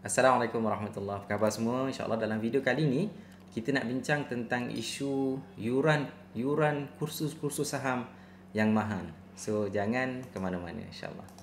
Assalamualaikum warahmatullahi wabarakatuh. Apa khabar semua? InsyaAllah dalam video kali ini kita nak bincang tentang isu yuran yuran kursus-kursus saham yang mahal. So jangan ke mana-mana insyaAllah.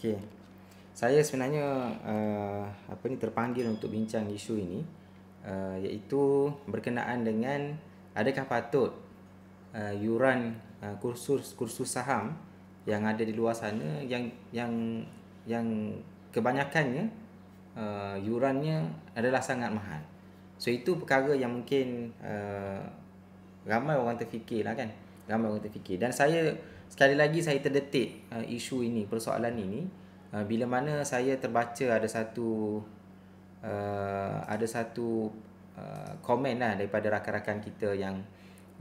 Okey. Saya sebenarnya uh, apa ni terpanggil untuk bincang isu ini uh, iaitu berkenaan dengan adakah patut uh, yuran uh, kursus kursus saham yang ada di luar sana yang yang yang kebanyakannya uh, yurannya adalah sangat mahal. So itu perkara yang mungkin uh, ramai orang terfikirlah kan. Ramai orang terfikir dan saya sekali lagi saya terdetik uh, isu ini persoalan ini. Uh, bila mana saya terbaca ada satu uh, ada satu uh, komen lah daripada rakan-rakan kita yang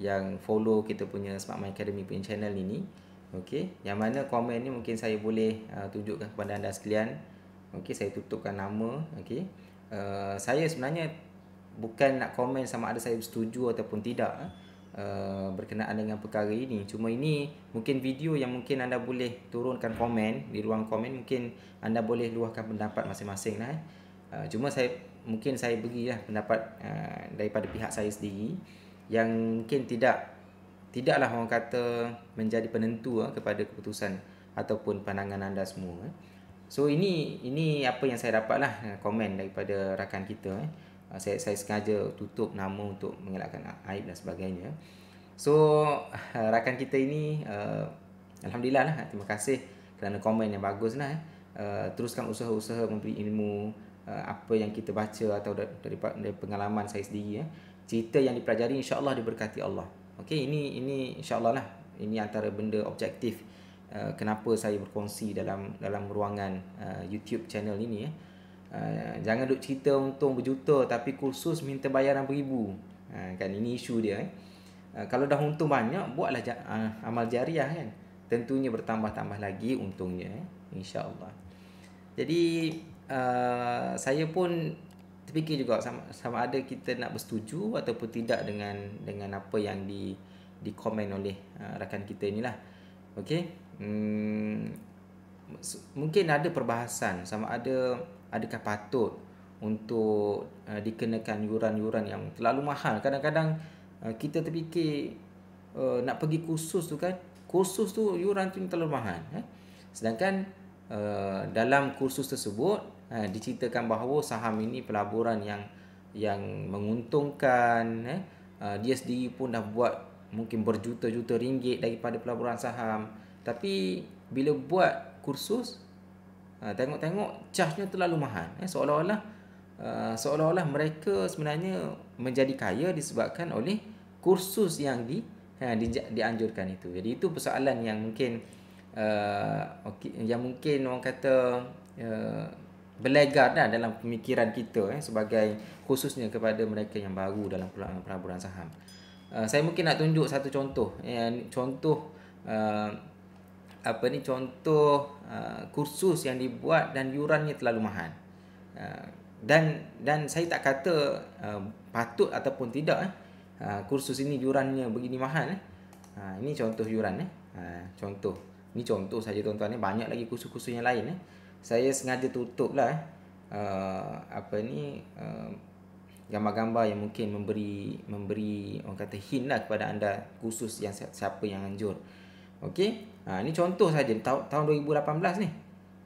yang follow kita punya Smart My Academy punya channel ini. Okey yang mana komen ni mungkin saya boleh uh, tunjukkan kepada anda sekalian. Okey saya tutupkan nama okey. Uh, saya sebenarnya bukan nak komen sama ada saya setuju ataupun tidak uh, Uh, berkenaan dengan perkara ini. Cuma ini mungkin video yang mungkin anda boleh turunkan komen di ruang komen mungkin anda boleh luahkan pendapat masing-masing lah. Eh. Uh, cuma saya mungkin saya berilah pendapat uh, daripada pihak saya sendiri yang mungkin tidak tidaklah orang kata menjadi penentu uh, kepada keputusan ataupun pandangan anda semua. Eh. So ini ini apa yang saya dapatlah komen daripada rakan kita eh. Saya saya sengaja tutup nama untuk mengelakkan aib dan sebagainya. So rakan kita ini uh, alhamdulillah lah terima kasih kerana komen yang bagus lah. Uh, teruskan usaha-usaha memberi ilmu uh, apa yang kita baca atau dari, dari pengalaman saya sendiri ya. Cerita yang dipelajari insya-Allah diberkati Allah. Okey ini ini insya-Allah lah ini antara benda objektif uh, kenapa saya berkongsi dalam dalam ruangan uh, YouTube channel ini ya. Uh, jangan duk cerita untung berjuta tapi kursus minta bayaran beribu. Uh, kan ini isu dia eh. Uh, kalau dah untung banyak buatlah uh, amal jariah kan. Tentunya bertambah-tambah lagi untungnya eh. Insya-Allah. Jadi uh, saya pun terfikir juga sama, sama ada kita nak bersetuju ataupun tidak dengan dengan apa yang di di komen oleh uh, rakan kita inilah. Okey. Hmm, mungkin ada perbahasan sama ada adakah patut untuk uh, dikenakan yuran-yuran yang terlalu mahal kadang-kadang uh, kita terfikir uh, nak pergi kursus tu kan kursus tu yuran tu terlalu mahal eh? sedangkan uh, dalam kursus tersebut uh, diceritakan bahawa saham ini pelaburan yang yang menguntungkan eh? uh, dia sendiri pun dah buat mungkin berjuta-juta ringgit daripada pelaburan saham tapi bila buat kursus Ha, tengok-tengok charge-nya terlalu mahal. Eh, seolah-olah uh, seolah-olah mereka sebenarnya menjadi kaya disebabkan oleh kursus yang di ha, di, dianjurkan itu. Jadi itu persoalan yang mungkin uh, okay, yang mungkin orang kata uh, berlegar dah dalam pemikiran kita eh, sebagai khususnya kepada mereka yang baru dalam pelaburan saham. Uh, saya mungkin nak tunjuk satu contoh. Eh, contoh uh, apa ni contoh uh, kursus yang dibuat dan yurannya terlalu mahal. Uh, dan dan saya tak kata uh, patut ataupun tidak eh. Uh, kursus ini yurannya begini mahal eh. Uh, ini contoh yuran eh. Uh, contoh. Ini contoh saja tuan-tuan eh. Banyak lagi kursus-kursus yang lain eh. Saya sengaja tutup lah eh. Uh, apa ni uh, gambar-gambar yang mungkin memberi memberi orang kata hint lah kepada anda khusus yang siapa yang anjur. Okey. Ha, ini contoh saja tahun tahun 2018 ni.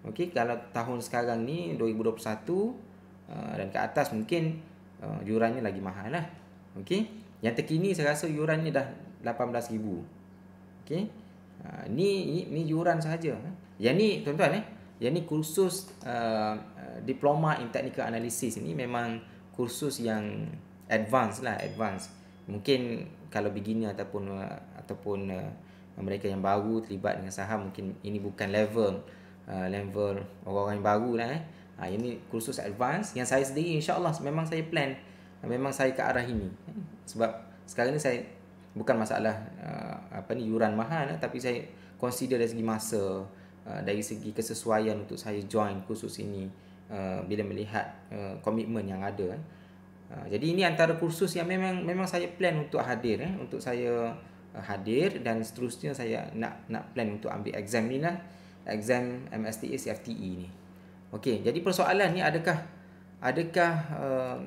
Okey, kalau tahun sekarang ni 2021 uh, dan ke atas mungkin uh, yurannya lagi mahal lah. Okey. Yang terkini saya rasa yurannya dah 18,000. Okey. Ha, ni ni yuran saja. Yang ni tuan-tuan eh. Yang ni kursus uh, diploma in technical analysis ini memang kursus yang advance lah, advance. Mungkin kalau beginner ataupun uh, ataupun uh, mereka yang baru terlibat dengan saham mungkin ini bukan level uh, level orang-orang yang baru lah eh. Ha, ini kursus advance yang saya sendiri insyaAllah memang saya plan memang saya ke arah ini sebab sekarang ni saya bukan masalah uh, apa ni yuran mahal eh, tapi saya consider dari segi masa uh, dari segi kesesuaian untuk saya join kursus ini uh, bila melihat uh, komitmen yang ada eh. uh, jadi ini antara kursus yang memang memang saya plan untuk hadir eh, untuk saya uh, hadir dan seterusnya saya nak nak plan untuk ambil exam ni lah exam MSTA CFTE ni okey jadi persoalan ni adakah adakah uh,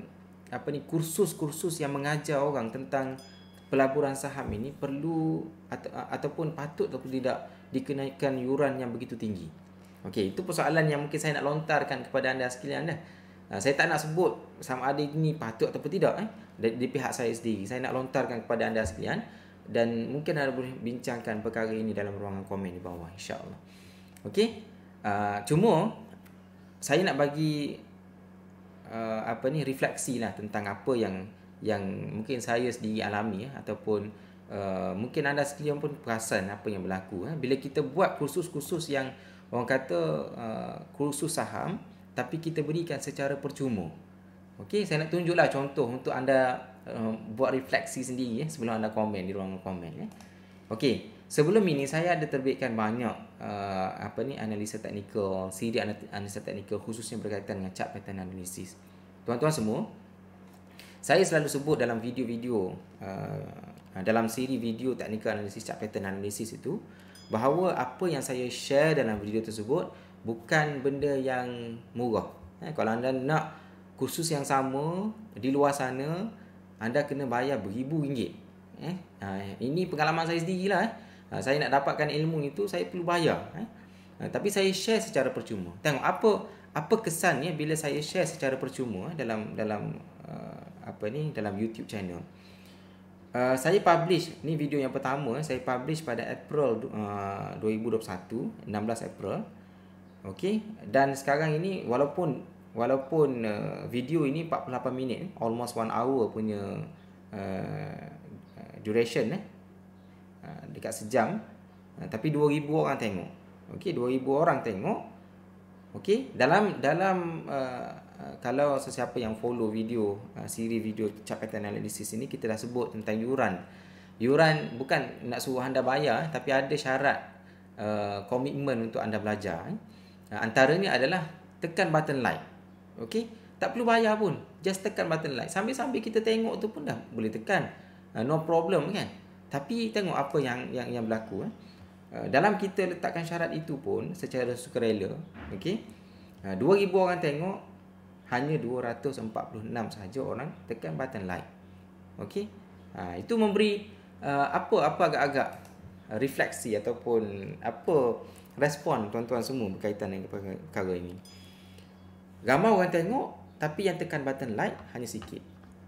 apa ni kursus-kursus yang mengajar orang tentang pelaburan saham ini perlu atau, ataupun patut atau tidak dikenakan yuran yang begitu tinggi. Okey, itu persoalan yang mungkin saya nak lontarkan kepada anda sekalian dah. Uh, saya tak nak sebut sama ada ini patut atau tidak eh dari, dari pihak saya sendiri. Saya nak lontarkan kepada anda sekalian dan mungkin anda boleh bincangkan perkara ini dalam ruangan komen di bawah insya-Allah. Okey. Uh, cuma saya nak bagi uh, apa ni refleksi lah tentang apa yang yang mungkin saya sendiri alami ya, ataupun uh, mungkin anda sekalian pun perasan apa yang berlaku ya. bila kita buat kursus-kursus yang orang kata uh, kursus saham tapi kita berikan secara percuma okey saya nak tunjuklah contoh untuk anda uh, buat refleksi sendiri ya sebelum anda komen di ruangan komen ya okey sebelum ini saya ada terbitkan banyak uh, apa ni analisa teknikal siri analisa teknikal khususnya berkaitan dengan chart pattern analysis tuan-tuan semua saya selalu sebut dalam video-video uh, dalam siri video technical analysis chart pattern analysis itu bahawa apa yang saya share dalam video tersebut bukan benda yang murah. Eh, kalau anda nak kursus yang sama di luar sana, anda kena bayar beribu ringgit. Eh, uh, ini pengalaman saya sendirilah. Eh. Uh, saya nak dapatkan ilmu itu saya perlu bayar. Eh. Uh, tapi saya share secara percuma. Tengok apa apa kesannya bila saya share secara percuma dalam dalam uh, apa ni dalam YouTube channel. Uh, saya publish ni video yang pertama saya publish pada April uh, 2021 16 April. Okey dan sekarang ini walaupun walaupun uh, video ini 48 minit almost 1 hour punya uh, duration eh uh, dekat sejam uh, tapi 2000 orang tengok. Okey 2000 orang tengok. Okey dalam dalam uh, Uh, kalau sesiapa yang follow video uh, siri video pattern analysis ini kita dah sebut tentang yuran. Yuran bukan nak suruh anda bayar tapi ada syarat uh, komitmen uh, untuk anda belajar. Uh, antaranya adalah tekan button like. Okey? Tak perlu bayar pun. Just tekan button like. Sambil-sambil kita tengok tu pun dah boleh tekan. Uh, no problem kan? Tapi tengok apa yang yang yang berlaku eh. Uh, dalam kita letakkan syarat itu pun secara sukarela, okey? Uh, 2000 orang tengok hanya 246 saja orang tekan button like. Okey. Ha, itu memberi uh, apa apa agak-agak refleksi ataupun apa respon tuan-tuan semua berkaitan dengan perkara ini. Ramai orang tengok tapi yang tekan button like hanya sikit.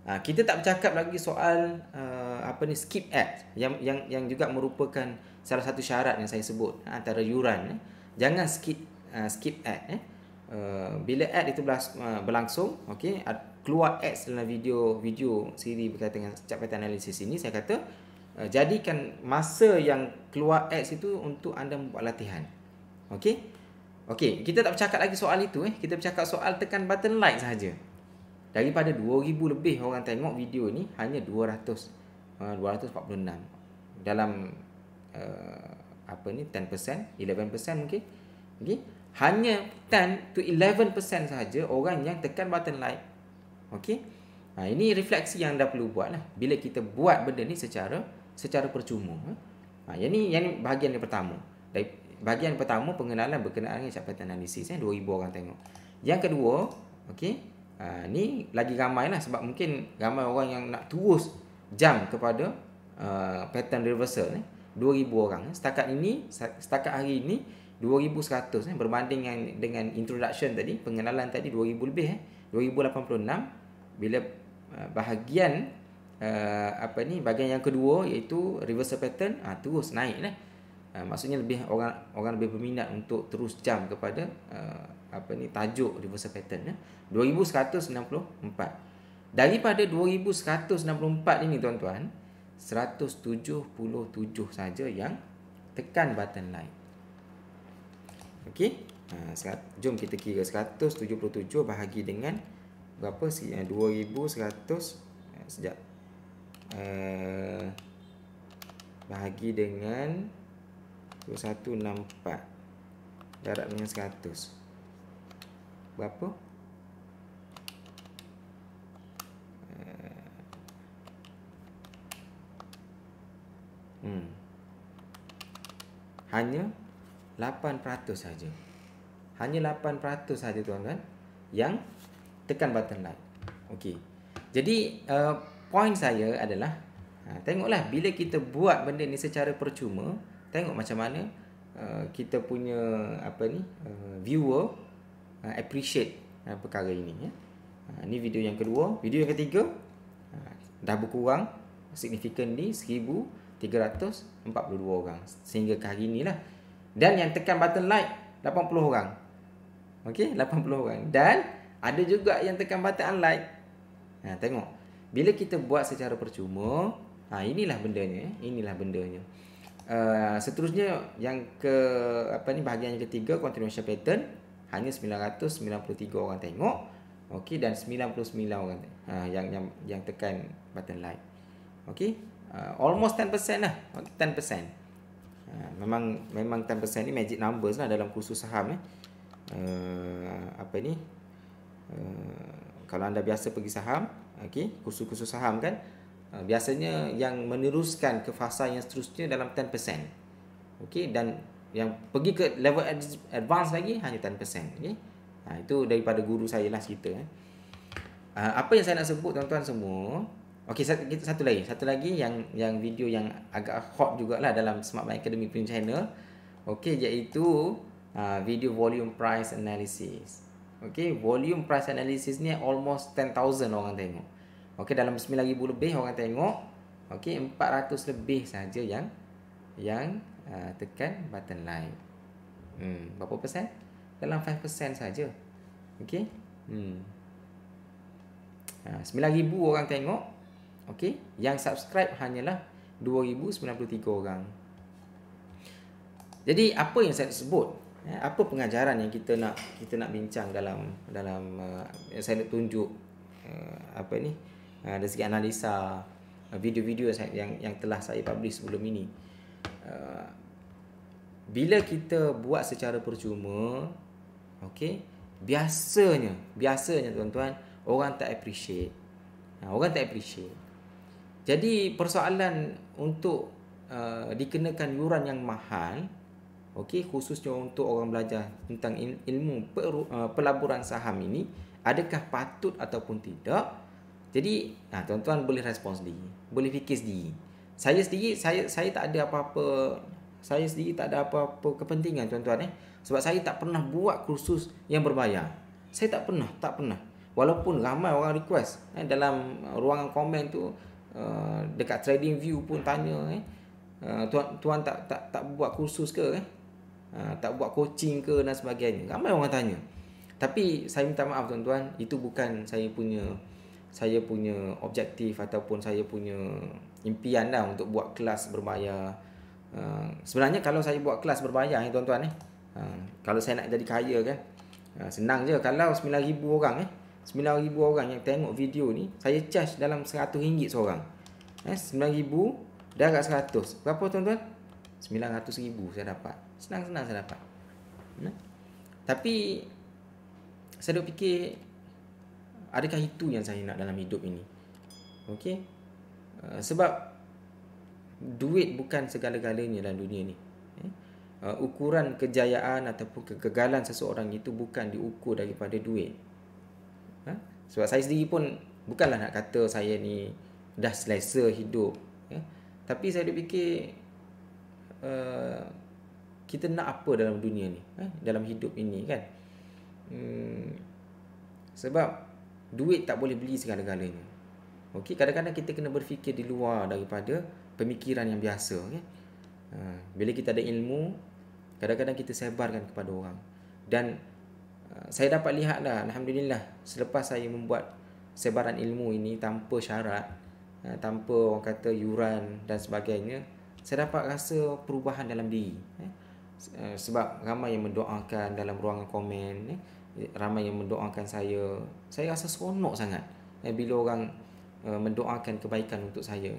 Ha, kita tak bercakap lagi soal uh, apa ni skip ad yang yang yang juga merupakan salah satu syarat yang saya sebut antara yuran eh. Jangan skip uh, skip ad eh. Uh, bila ad itu uh, berlangsung okey keluar ads dalam video video siri berkaitan dengan chart pattern analysis ini saya kata uh, jadikan masa yang keluar ads itu untuk anda membuat latihan okey okey kita tak bercakap lagi soal itu eh kita bercakap soal tekan button like saja daripada 2000 lebih orang tengok video ni hanya 200 uh, 246 dalam uh, apa ni 10% 11% mungkin okey hanya 10 to 11% sahaja orang yang tekan button like. Okey. Ha, ini refleksi yang anda perlu buat lah. Bila kita buat benda ni secara secara percuma. Ha, yang ni yang ni bahagian yang pertama. Bahagian pertama pengenalan berkenaan dengan chapter analisis eh 2000 orang tengok. Yang kedua, okey. Ha, ni lagi ramai lah sebab mungkin ramai orang yang nak terus jam kepada uh, pattern reversal eh 2000 orang. Setakat ini setakat hari ini 2100 eh berbanding dengan dengan introduction tadi pengenalan tadi 2000 lebih eh 2086 bila uh, bahagian uh, apa ni bahagian yang kedua iaitu reversal pattern uh, terus naik lah uh, maksudnya lebih orang orang lebih berminat untuk terus jam kepada uh, apa ni tajuk reversal pattern eh 2164 daripada 2164 ini tuan-tuan 177 saja yang tekan button like Okey. Ha, jom kita kira 177 bahagi dengan berapa sih? 2100 eh, sejak uh, bahagi dengan 2164 darab dengan 100 berapa Hmm. Hanya 8% saja. Hanya 8% saja tuan-tuan yang tekan button like. Okey. Jadi uh, point saya adalah ha, tengoklah bila kita buat benda ni secara percuma, tengok macam mana uh, kita punya apa ni uh, viewer uh, appreciate uh, perkara ini ya. Uh, ini video yang kedua, video yang ketiga uh, dah berkurang significantly 1342 orang sehingga ke hari inilah. Dan yang tekan button like 80 orang. Okey, 80 orang. Dan ada juga yang tekan button unlike. Ha, tengok. Bila kita buat secara percuma, ha, inilah bendanya, inilah bendanya. Uh, seterusnya yang ke apa ni bahagian yang ketiga continuation pattern hanya 993 orang tengok. Okey dan 99 orang ha, yang yang yang tekan button like. Okey. Uh, almost 10% lah. 10%. Uh, memang memang 10% ni magic numbers lah dalam kursus saham eh. Uh, apa ni? Uh, kalau anda biasa pergi saham, okey, kursus-kursus saham kan, uh, biasanya yang meneruskan ke fasa yang seterusnya dalam 10%. Okey dan yang pergi ke level advance lagi hanya 10%, okey. Ha, itu daripada guru saya lah cerita eh. Uh, apa yang saya nak sebut tuan-tuan semua, okey satu, satu lagi, satu lagi yang yang video yang agak hot jugalah dalam Smart Bank Academy punya channel. Okey iaitu uh, video volume price analysis. Okey, volume price analysis ni almost 10,000 orang tengok. Okey, dalam 9,000 lebih orang tengok. Okey, 400 lebih saja yang yang uh, tekan button like. Hmm, berapa persen? Dalam 5% saja. Okey. Hmm. Uh, 9,000 orang tengok. Okey, yang subscribe hanyalah 2,093 orang. Jadi apa yang saya sebut Eh, apa pengajaran yang kita nak kita nak bincang dalam dalam uh, yang saya nak tunjuk uh, apa ni uh, dari segi analisa uh, video-video yang yang telah saya publish sebelum ini. Uh, bila kita buat secara percuma okey biasanya biasanya tuan-tuan orang tak appreciate. Orang tak appreciate. Jadi persoalan untuk uh, dikenakan yuran yang mahal okey khususnya untuk orang belajar tentang ilmu uh, pelaburan saham ini adakah patut ataupun tidak jadi nah tuan-tuan boleh respon sendiri. Boleh fikir sendiri. Saya sendiri saya saya tak ada apa-apa saya sendiri tak ada apa-apa kepentingan tuan-tuan eh. Sebab saya tak pernah buat kursus yang berbayar. Saya tak pernah tak pernah. Walaupun ramai orang request eh, dalam ruangan komen tu uh, dekat trading view pun tanya eh uh, tuan tuan tak tak tak buat kursus ke eh? Ha, tak buat coaching ke dan sebagainya. Ramai orang tanya. Tapi saya minta maaf tuan-tuan, itu bukan saya punya saya punya objektif ataupun saya punya impian dah untuk buat kelas berbayar. Ha, sebenarnya kalau saya buat kelas berbayar ni tuan-tuan eh. Ha, kalau saya nak jadi kaya kan. Ha, senang je kalau 9000 orang eh. 9000 orang yang tengok video ni, saya charge dalam RM100 seorang. Eh 9000 darab 100. Berapa tuan-tuan? 900,000 saya dapat. Senang-senang saya dapat. Hmm? Tapi saya duk fikir adakah itu yang saya nak dalam hidup ini? Okey. Uh, sebab duit bukan segala-galanya dalam dunia ni. Uh, ukuran kejayaan ataupun kegagalan seseorang itu bukan diukur daripada duit. Ha? Sebab saya sendiri pun bukanlah nak kata saya ni dah selesa hidup. Ya? Tapi saya ada fikir uh, kita nak apa dalam dunia ni eh? dalam hidup ini kan hmm, sebab duit tak boleh beli segala-galanya. Okey kadang-kadang kita kena berfikir di luar daripada pemikiran yang biasa okey. Uh, bila kita ada ilmu kadang-kadang kita sebarkan kepada orang. Dan uh, saya dapat lihatlah alhamdulillah selepas saya membuat sebaran ilmu ini tanpa syarat uh, tanpa orang kata yuran dan sebagainya saya dapat rasa perubahan dalam diri eh? Eh, sebab ramai yang mendoakan dalam ruangan komen eh, ramai yang mendoakan saya. Saya rasa seronok sangat. Eh, bila orang mendoakan kebaikan untuk saya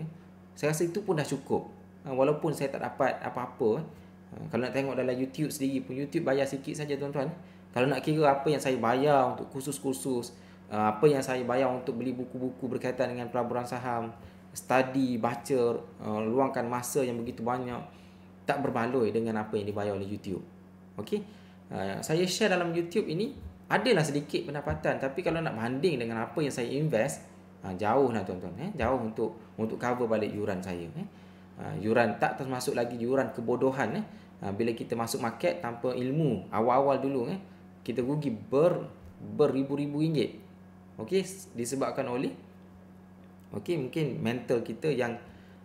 saya rasa itu pun dah cukup. Uh, walaupun saya tak dapat apa-apa uh, kalau nak tengok dalam YouTube sendiri pun YouTube bayar sikit saja tuan-tuan kalau nak kira apa yang saya bayar untuk kursus-kursus uh, apa yang saya bayar untuk beli buku-buku berkaitan dengan pelaburan saham study baca uh, luangkan masa yang begitu banyak tak berbaloi dengan apa yang dibayar oleh YouTube. Okey uh, saya share dalam YouTube ini adalah sedikit pendapatan. Tapi kalau nak banding dengan apa yang saya invest uh, jauh lah tuan-tuan eh. Jauh untuk untuk cover balik yuran saya eh. Uh, yuran tak termasuk lagi yuran kebodohan eh. Uh, bila kita masuk market tanpa ilmu awal-awal dulu eh kita rugi ber beribu-ribu ringgit. Okey disebabkan oleh okey mungkin mental kita yang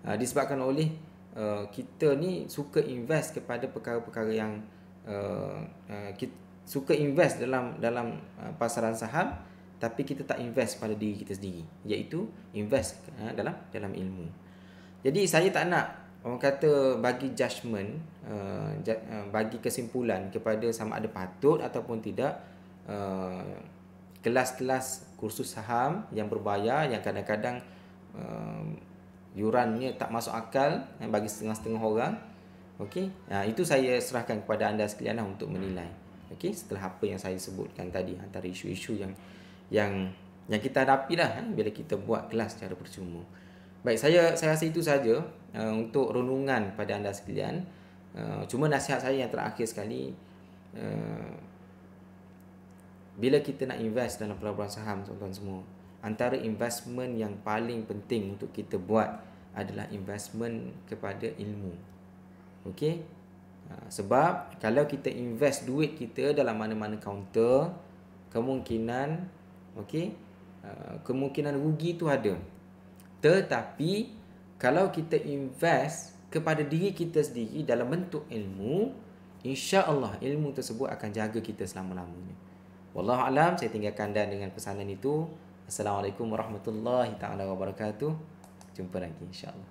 uh, disebabkan oleh uh, kita ni suka invest kepada perkara-perkara yang uh, uh, kita suka invest dalam dalam uh, pasaran saham tapi kita tak invest pada diri kita sendiri iaitu invest uh, dalam dalam ilmu. Jadi saya tak nak orang kata bagi judgement uh, uh, bagi kesimpulan kepada sama ada patut ataupun tidak uh, kelas-kelas kursus saham yang berbayar yang kadang-kadang uh, yurannya tak masuk akal yang bagi setengah-setengah orang. Okey? Uh, itu saya serahkan kepada anda sekalian lah untuk menilai. Okey? Setelah apa yang saya sebutkan tadi antara isu-isu yang yang yang kita hadapi lah eh, bila kita buat kelas secara percuma. Baik saya saya rasa itu saja uh, untuk renungan pada anda sekalian. Uh, cuma nasihat saya yang terakhir sekali uh, bila kita nak invest dalam pelaburan saham tuan-tuan semua antara investment yang paling penting untuk kita buat adalah investment kepada ilmu okey Ha, sebab kalau kita invest duit kita dalam mana-mana kaunter, kemungkinan okey, uh, kemungkinan rugi tu ada. Tetapi kalau kita invest kepada diri kita sendiri dalam bentuk ilmu, insya-Allah ilmu tersebut akan jaga kita selama-lamanya. Wallahu alam, saya tinggalkan dan dengan pesanan itu. Assalamualaikum warahmatullahi taala wabarakatuh. Jumpa lagi insya-Allah.